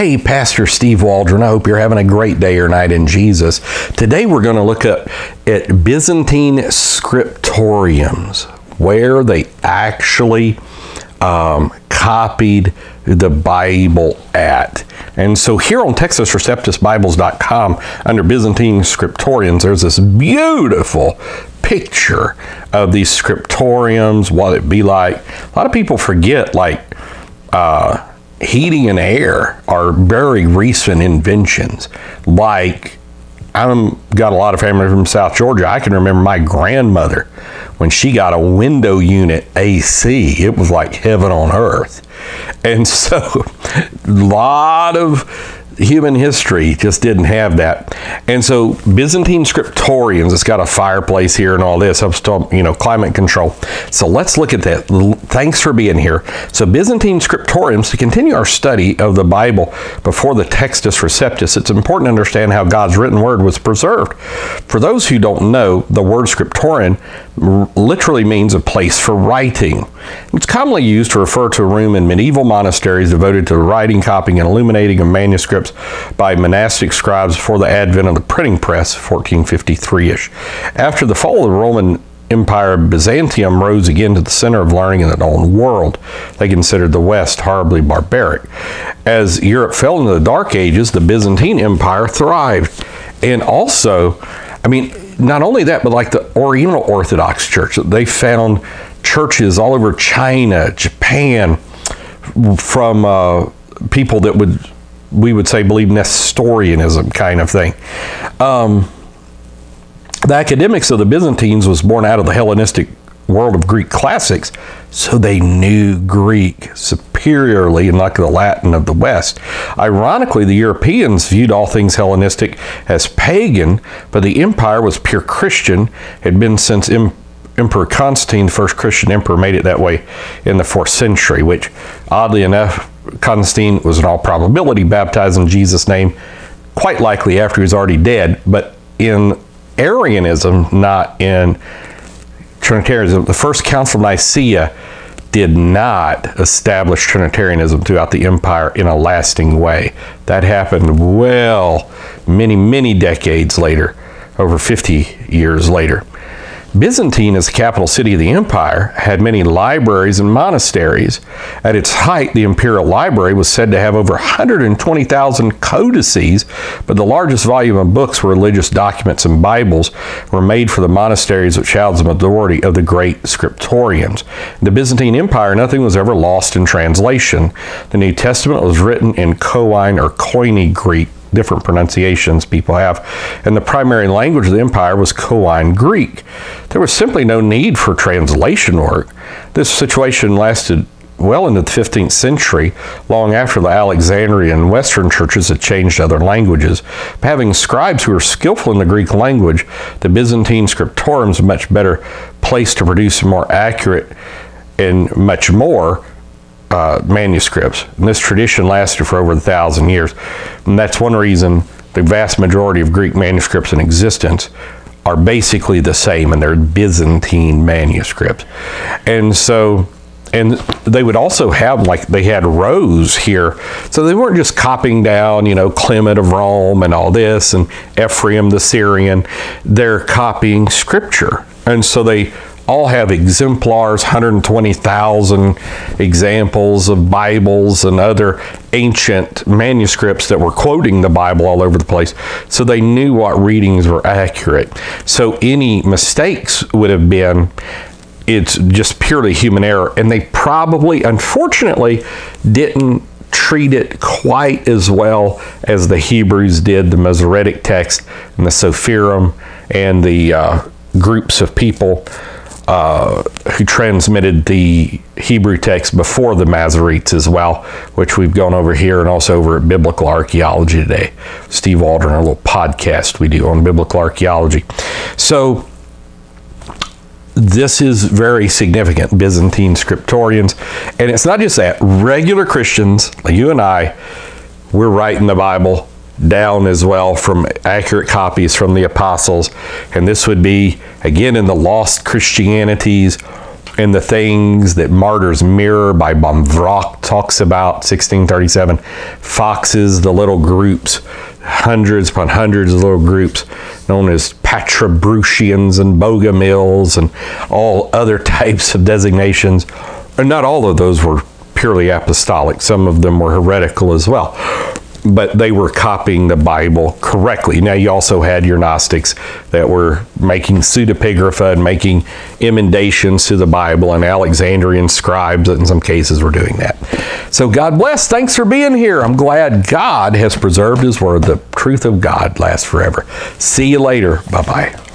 Hey, Pastor Steve Waldron, I hope you're having a great day or night in Jesus. Today we're going to look at, at Byzantine scriptoriums, where they actually um, copied the Bible at. And so here on TextusReceptusBibles.com, under Byzantine scriptoriums, there's this beautiful picture of these scriptoriums, what it'd be like. A lot of people forget, like, uh, heating and air are very recent inventions. Like, I've got a lot of family from South Georgia. I can remember my grandmother when she got a window unit AC. It was like heaven on earth. And so, a lot of human history just didn't have that. And so Byzantine scriptoriums, it's got a fireplace here and all this, you know, climate control. So let's look at that. Thanks for being here. So Byzantine scriptoriums, to continue our study of the Bible before the Textus Receptus, it's important to understand how God's written word was preserved. For those who don't know, the word scriptorium literally means a place for writing. It's commonly used to refer to a room in medieval monasteries devoted to writing, copying, and illuminating of manuscripts by monastic scribes before the advent of the printing press, 1453-ish. After the fall of the Roman Empire, Byzantium rose again to the center of learning in the known world. They considered the West horribly barbaric. As Europe fell into the Dark Ages, the Byzantine Empire thrived. And also, I mean, not only that, but like the Oriental Orthodox Church, they found churches all over China, Japan, from uh, people that would we would say believe Nestorianism kind of thing. Um, the academics of the Byzantines was born out of the Hellenistic world of Greek classics, so they knew Greek superiorly, unlike the Latin of the West. Ironically, the Europeans viewed all things Hellenistic as pagan, but the empire was pure Christian, had been since Emperor Constantine, the first Christian emperor, made it that way in the fourth century, which, oddly enough, Constantine was in all probability baptized in Jesus' name, quite likely after he was already dead, but in Arianism, not in Trinitarianism. The first Council of Nicaea did not establish Trinitarianism throughout the empire in a lasting way. That happened well many, many decades later, over 50 years later. Byzantine, as the capital city of the empire, had many libraries and monasteries. At its height, the imperial library was said to have over 120,000 codices, but the largest volume of books, were religious documents, and Bibles were made for the monasteries which housed the majority of the great scriptoriums. In the Byzantine Empire, nothing was ever lost in translation. The New Testament was written in Koine or Koine Greek, different pronunciations people have, and the primary language of the empire was Koine Greek. There was simply no need for translation work. This situation lasted well into the 15th century, long after the Alexandrian and Western churches had changed other languages. Having scribes who were skillful in the Greek language, the Byzantine scriptorium is a much better place to produce more accurate and much more uh, manuscripts. And this tradition lasted for over a thousand years. And that's one reason the vast majority of Greek manuscripts in existence are basically the same and they're Byzantine manuscripts. And so, and they would also have like they had rows here. So they weren't just copying down, you know, Clement of Rome and all this and Ephraim the Syrian. They're copying scripture. And so they all have exemplars, 120,000 examples of Bibles and other ancient manuscripts that were quoting the Bible all over the place. So they knew what readings were accurate. So any mistakes would have been it's just purely human error. And they probably, unfortunately, didn't treat it quite as well as the Hebrews did the Masoretic text and the Sopherim and the uh, groups of people uh, who transmitted the Hebrew text before the Masoretes as well, which we've gone over here and also over at Biblical Archaeology today. Steve Waldron, a little podcast we do on biblical archaeology. So this is very significant, Byzantine scriptoriums. And it's not just that, regular Christians, like you and I, we're writing the Bible down as well from accurate copies from the apostles. And this would be, again, in the lost Christianities and the things that Martyr's Mirror by von Vlock talks about, 1637. Foxe's, the little groups, hundreds upon hundreds of little groups known as Petrobrusians and Bogomils and all other types of designations. And not all of those were purely apostolic. Some of them were heretical as well but they were copying the Bible correctly. Now, you also had your Gnostics that were making pseudepigrapha and making emendations to the Bible, and Alexandrian scribes in some cases were doing that. So, God bless. Thanks for being here. I'm glad God has preserved His Word. The truth of God lasts forever. See you later. Bye bye.